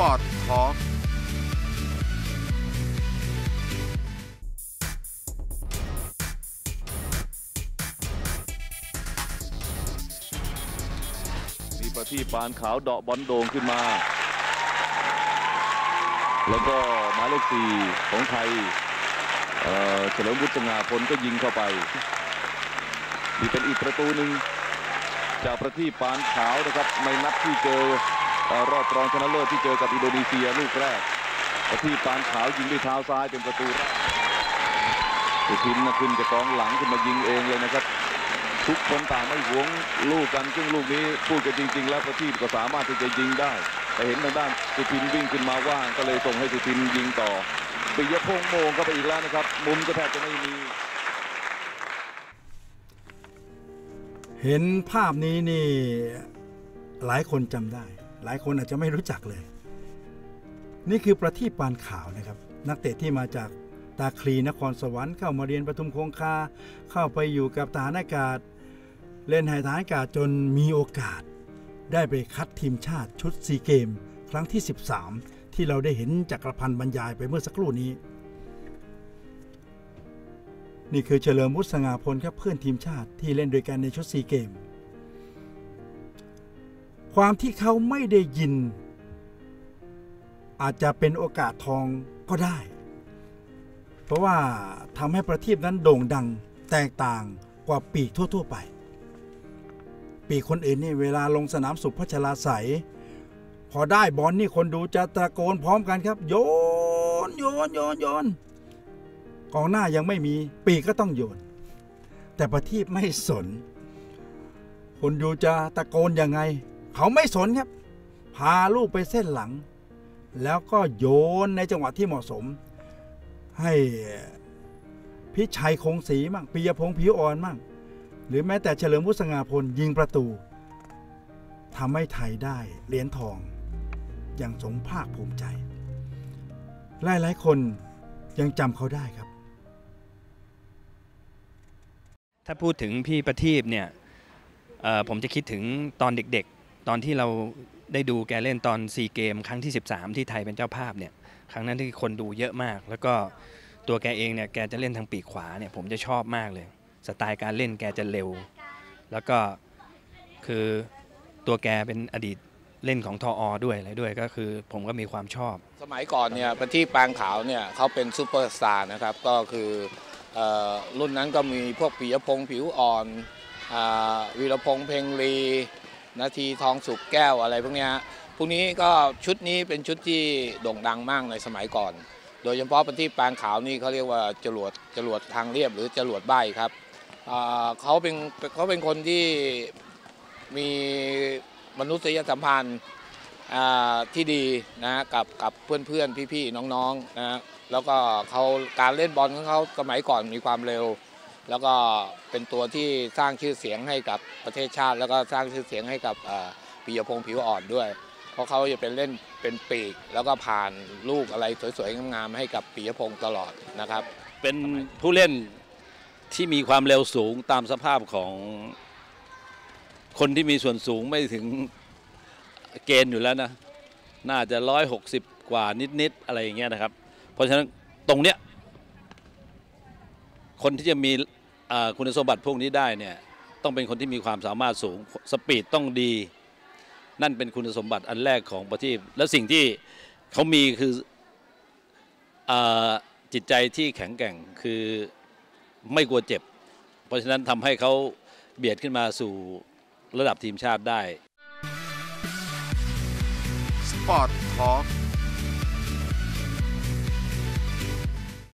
Sport Talk มีประทีปปานขาวเดาะบอลโด่งขึ้นมา แล้วก็หมายเลขสี่ของไทยเฉลิมวุฒิสง่าพลก็ยิงเข้าไปนี่เป็นอีกประตูหนึ่งจากประทีปปานขาวนะครับในนัดที่เจอ รอบรองชนะเลิศที่เจอกับอินโดนีเซียลูกแรกประทีปปานขาวยิงด้วยเท้าซ้ายเป็นประตูแรกสุทินนะขึ้นจากกองหลังขึ้นมายิงเองเลยนะครับ ทุกคนต่างไม่หวงลูกกันซึ่งลูกนี้พูดกันจริง ๆ แล้วประทีปก็สามารถที่จะยิงได้ แต่เห็นทางด้านสุทินวิ่งขึ้นมาว่างก็เลยส่งให้สุทินยิงต่อปิยพงษ์โมงเข้าไปอีกแล้วนะครับ มุมก็แทบจะไม่มี เห็นภาพนี้นี่หลายคนจำได้ หลายคนอาจจะไม่รู้จักเลย นี่คือประทีปปานขาวนะครับ นักเตะที่มาจากตาคลีนครสวรรค์เข้ามาเรียนปทุมคงคา เข้าไปอยู่กับทหารอากาศ เล่นไฮทหารอากาศจนมีโอกาส ได้ไปคัดทีมชาติชุดซีเกม ครั้งที่ 13 ที่เราได้เห็นจักรพันธ์บรรยายไปเมื่อสักครู่นี้ นี่คือเฉลิมวุฒิสง่าพลครับเพื่อนทีมชาติที่เล่นด้วยกันในชุดซีเกม ความที่เขาไม่ได้ยิน อาจจะเป็นโอกาสทองก็ได้ เพราะว่าทำให้ประทีปนั้นโด่งดังแตกต่างกว่าปีกทั่ว ๆ ไป ปีกคนอื่นนี่เวลาลงสนามสุพัชราใสยพอได้บอลนี่คนดูจะตะโกนพร้อมกันครับ โยนโยนโยนโยนกองหน้ายังไม่มีปีกก็ต้องโยน แต่ประทีปไม่สน คนดูจะตะโกนยังไง เขาไม่สนครับ พาลูกไปเส้นหลัง แล้วก็โยนในจังหวะที่เหมาะสม ให้พิชัยคงศรีมั่งปิยพงษ์ผิวอ่อนมั่งหรือแม้แต่เฉลิมวุฒิสง่าพลยิงประตูทำให้ไทยได้เหรียญทอง อย่างสมภาคภูมิใจ หลายๆคนยังจำเขาได้ครับ ถ้าพูดถึงพี่ประทีปเนี่ยผมจะคิดถึงตอนเด็กๆ ตอนที่เราได้ดูแกเล่นตอนซีเกมครั้งที่ 13 ที่ไทยเป็นเจ้าภาพเนี่ยครั้งนั้นที่คนดูเยอะมาก แล้วก็ตัวแกเองเนี่ยแกจะเล่นทางปีกขวาเนี่ยผมจะชอบมากเลย สไตล์การเล่นแกจะเร็ว แล้วก็คือตัวแกเป็นอดีตเล่นของทออด้วยอะไรด้วยก็คือผมก็มีความชอบ สมัยก่อนเนี่ยประทีปปานขาวเนี่ยเขาเป็นซูเปอร์สตาร์นะครับก็คือออรุ่นนั้นก็มีพวกปิยะพงษ์ผิวอ่อนอวีระพงษ์เพ็งลี นทีทองสุขแก้วอะไรพวกนี้ฮะพวกนี้ก็ชุดนี้เป็นชุดที่โด่งดังมากในสมัยก่อน โดยเฉพาะประทีปปานขาวนี่เขาเรียกว่าจรวดจรวดทางเรียบหรือจรวดใบครับเขาเป็นเขาเป็นคนที่มีมนุษยสัมพันธ์ที่ดีนะกับกับเพื่อนๆ พี่ๆ น้องๆนะแล้วก็เขาการเล่นบอลของเขาสมัยก่อนมีความเร็ว แล้วก็เป็นตัวที่สร้างชื่อเสียงให้กับประเทศชาติ แล้วก็สร้างชื่อเสียงให้กับปิยพงษ์ผิวอ่อนด้วย เพราะเขาจะเป็นเล่นเป็นปีก แล้วก็ผ่านลูกอะไรสวยๆงามๆให้กับปิยพงษ์ตลอดนะครับ เป็นผู้เล่นที่มีความเร็วสูงตามสภาพของคนที่มีส่วนสูงไม่ถึงเกณฑ์อยู่แล้วนะ น่าจะร้อยหกสิบกว่านิด ๆ อะไรอย่างเงี้ยนะครับ เพราะฉะนั้นตรงเนี้ยคนที่จะมี คุณสมบัติพวกนี้ได้เนี่ยต้องเป็นคนที่มีความสามารถสูงสปีดต้องดี นั่นเป็นคุณสมบัติอันแรกของประทีปและสิ่งที่เขามีคืออจิตใจที่แข็งแกร่งคือไม่กลัวเจ็บ เพราะฉะนั้นทำให้เขาเบียดขึ้นมาสู่ระดับทีมชาติได้ Sport Talk